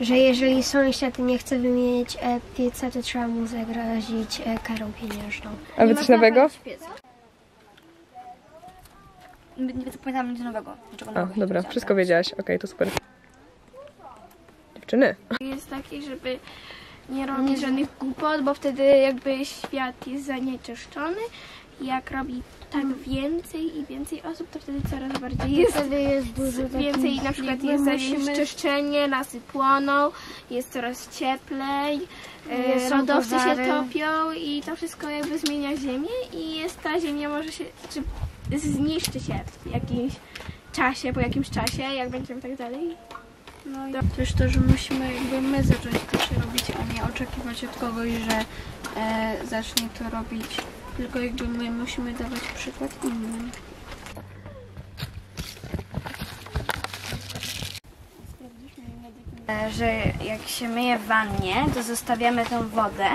Że jeżeli sąsiad nie chce wymienić e, pieca, to trzeba mu zagrozić e, karą pieniężną. A wy coś nowego? Nie nie pamiętam nic nowego. Niczego A, nowego dobra, nie wszystko wiedziałaś. Okej, to super. Dziewczyny. jest taki, żeby nie robić żadnych głupot, bo wtedy jakby świat jest zanieczyszczony. Jak robi tak więcej i więcej osób, to wtedy coraz bardziej jest Wtedy jest dużo więcej, na przykład jest zanieczyszczenie, lasy płoną, jest coraz cieplej, e, Są lodowce się pożary. topią i to wszystko jakby zmienia ziemię i jest ta ziemia może się, czy zniszczy się w jakimś czasie, po jakimś czasie, jak będziemy tak dalej. No i też to, że musimy jakby my zacząć też robić, a nie oczekiwać od kogoś, że e, zacznie to robić. Tylko jakby my musimy dawać przykład innym. E, że jak się myje w wannie, to zostawiamy tą wodę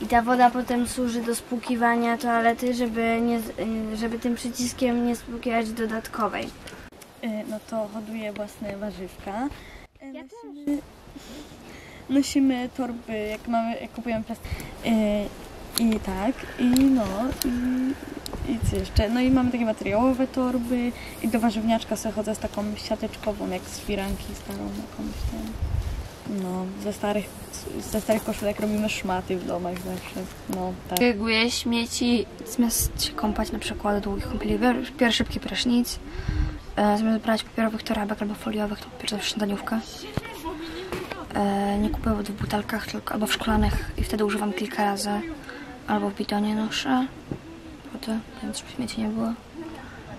i ta woda potem służy do spłukiwania toalety, żeby, nie, y, żeby tym przyciskiem nie spłukiwać dodatkowej. Y, no to hoduję własne warzywka. Y, nosimy, nosimy torby, jak mamy, jak kupujemy plastik. I tak, i no, i, i co jeszcze? No i mamy takie materiałowe torby i do warzywniaczka sobie chodzę z taką siateczkową, jak z firanki starą jakąś tam. No, ze starych, ze starych koszulek robimy szmaty w domach zawsze. No, tak. Segreguję śmieci, zamiast się kąpać na przykład długich kąpieli, biorę szybki prysznic, e, zamiast brać papierowych torebek albo foliowych, to bierze śniadaniówkę. E, nie kupuję w butelkach, tylko albo w szklanych i wtedy używam kilka razy, albo w bidonie noszę wodę, więc żeby śmieci nie było.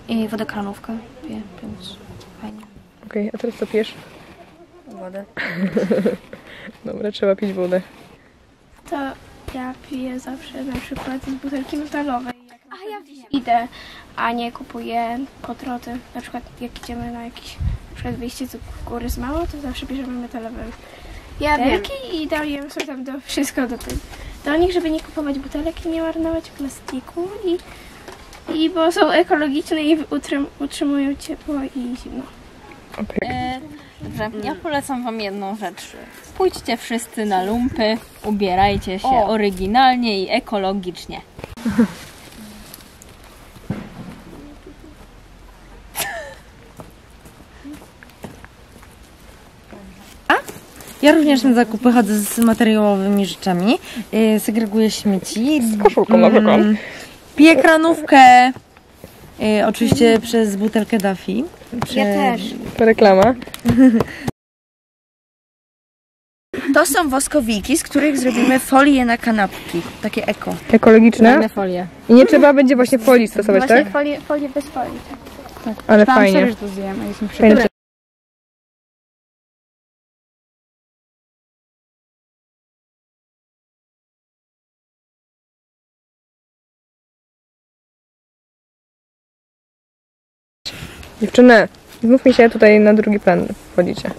I wodę kranówkę piję, więc fajnie. Okej, a teraz co pijesz? Wodę. Dobra, trzeba pić wodę. To ja piję zawsze na przykład z butelki metalowej. A ja idę, a nie kupuję po drodze. Na przykład jak idziemy na jakieś na przykład wyjście z góry z mało, to zawsze bierzemy metalowe Ja butelki i dajemy sobie tam do, wszystko do, tych, do nich, żeby nie kupować butelek i nie marnować plastiku i, i bo są ekologiczne i utrzym, utrzymują ciepło i zimno. Okej. E, dobrze, ja polecam wam jedną rzecz. Pójdźcie wszyscy na lumpy, ubierajcie się oryginalnie i ekologicznie. Ja również na zakupy chodzę z materiałowymi rzeczami. Yy, segreguję śmieci. Z koszulką na przykład. Mm, Piję kranówkę. Yy, oczywiście przez butelkę Duffy. Prze- Ja też. To reklama. To są woskowiki, z których zrobimy folię na kanapki. Takie eko. Ekologiczne. folię. I nie trzeba będzie właśnie folii stosować, Właśnie tak? folię, folię bez folii. Ale fajnie. to zjemy. Jestem Fajnie. Dziewczyny, znów mi się tutaj na drugi plan wchodzicie.